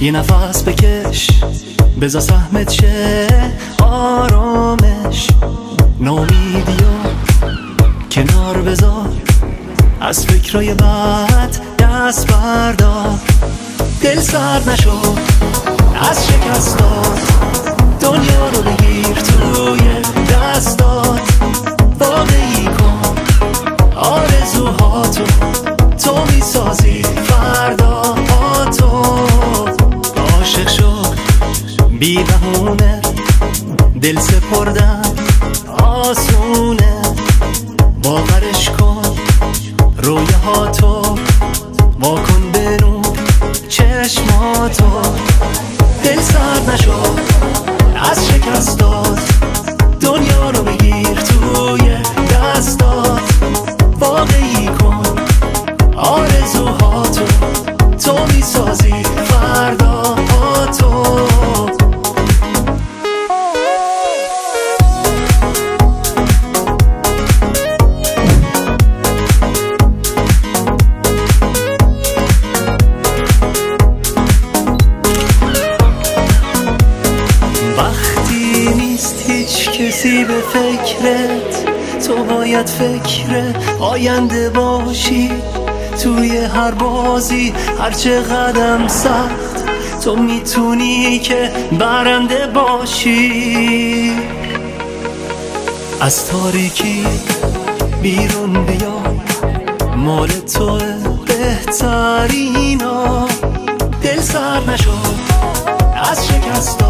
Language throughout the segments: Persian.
یه نفس بکش بزا سهمت شه آرامش. نامیدی کنار بذار. از فکرای بد دست بردار. دل سرد نشو از شکستات دنیا رو بگیر توی دستات واقعی کن آرزوهاتو تو می‌سازی. بی بهونه دل سپردن آسونه. باورش کن رویه ها تو وقتی نیست هیچ کسی به فکرت تو باید فکر آینده باشی. توی هر بازی هرچه قدم سخت تو می‌تونی که برنده باشی. از تاریکی بیرون بیا مال تو بهترینا. دل سر نشو از شکستات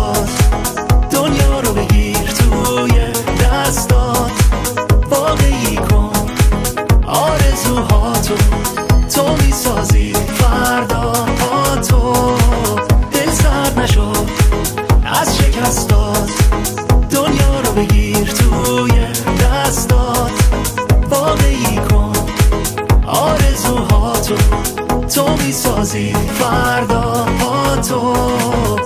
تو. تو می‌سازی. فردا با تو. دل سرد نشو. از شکستات دنیا رو بگیر توی دستات واقعی کن. آرزوهاتو. تو می‌سازی. فردا با تو.